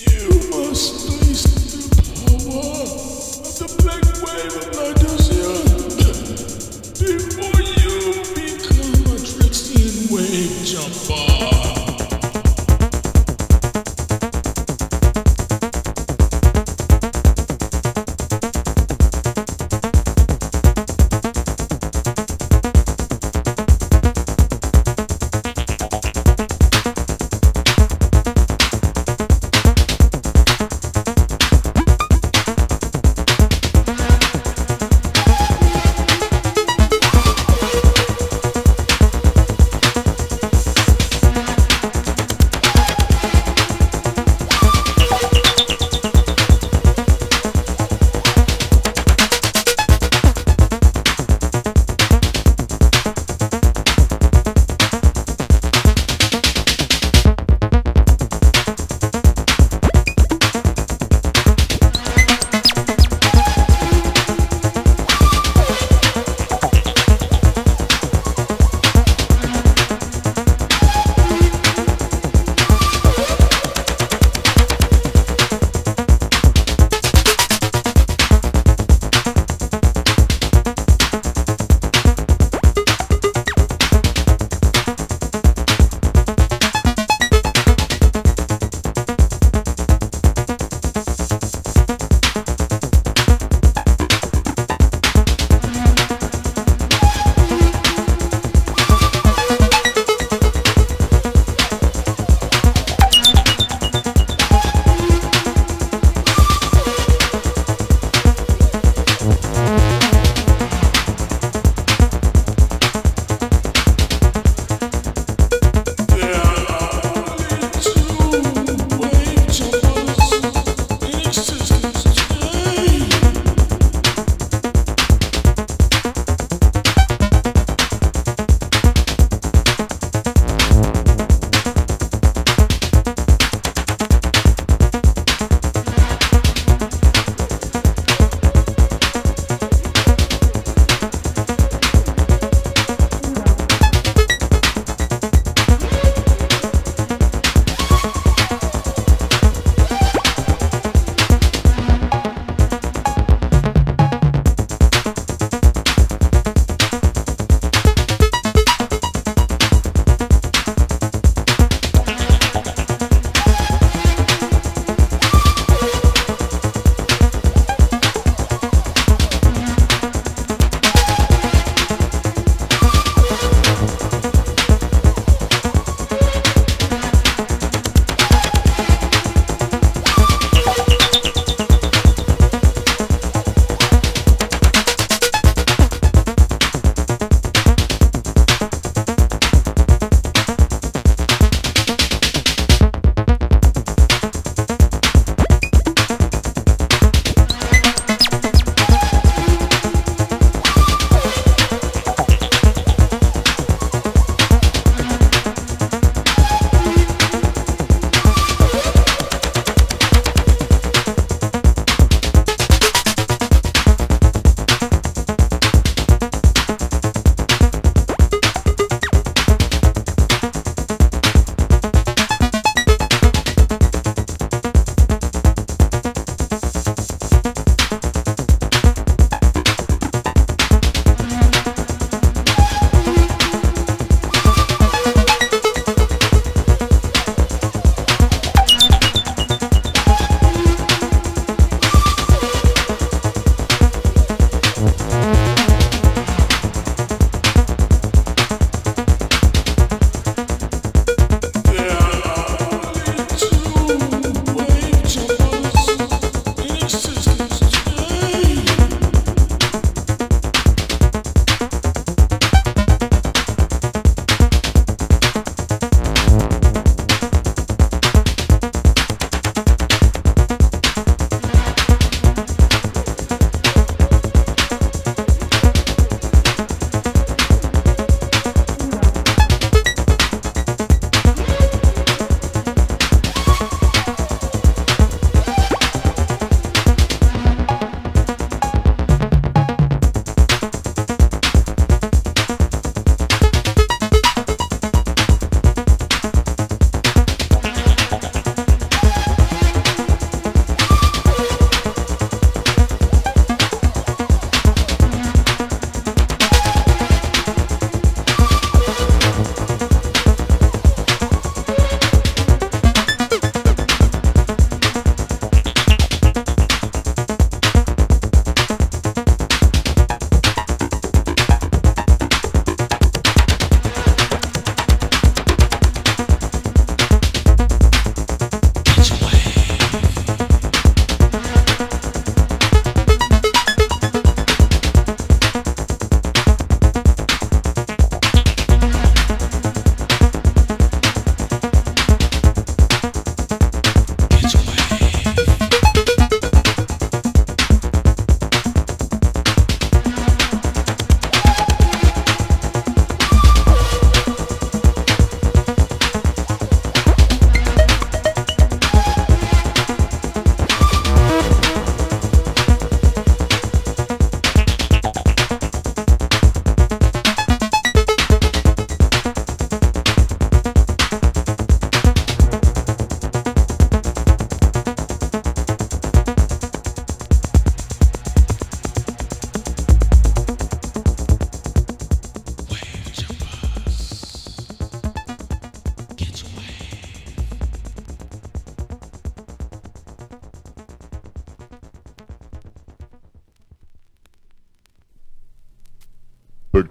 You must face the power of the black wave of Laodicea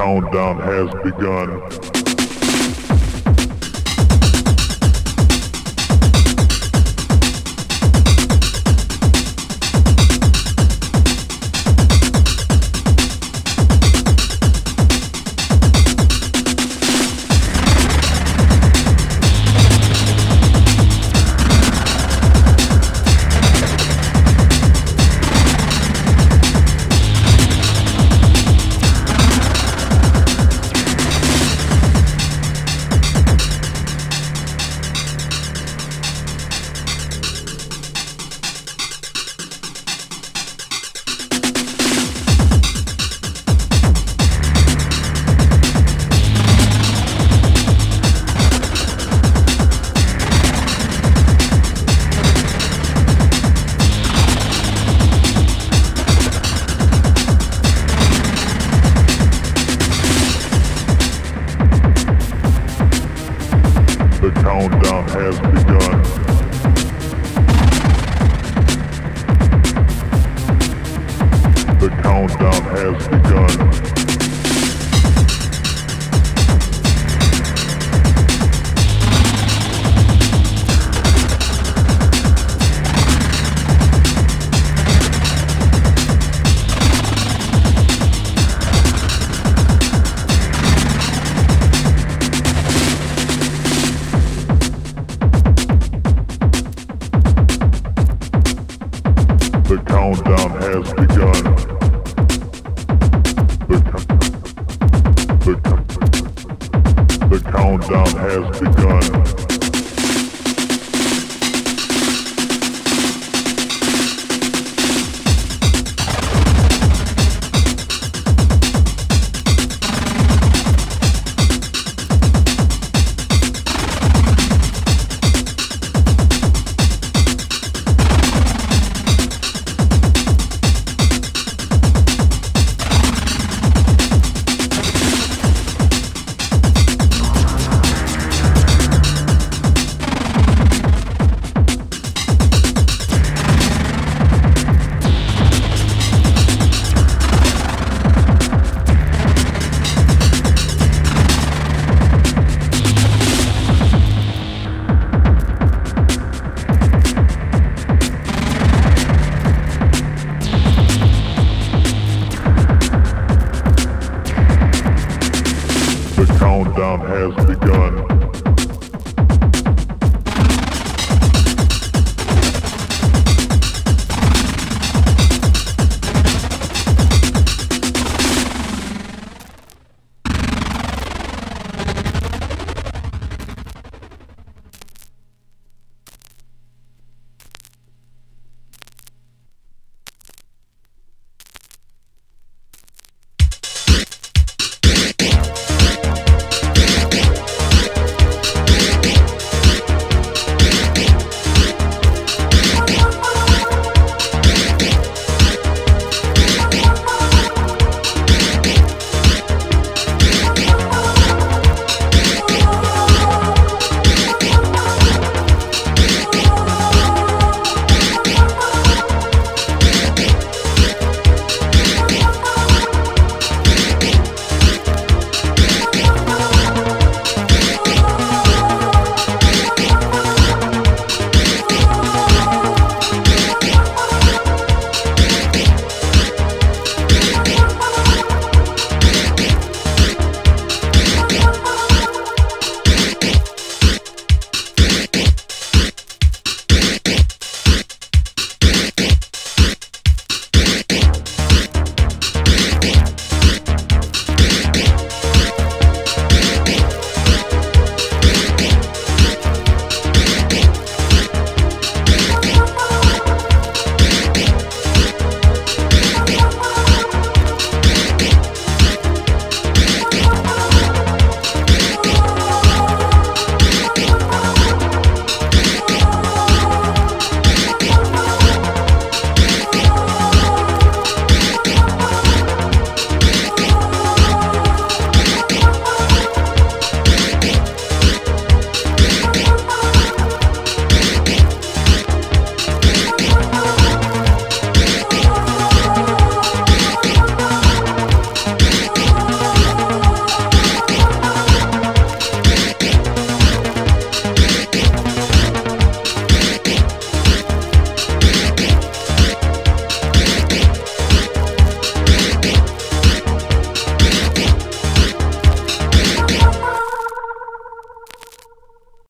countdown has begun. Countdown has begun. The countdown has begun. Has begun. Countdown has begun.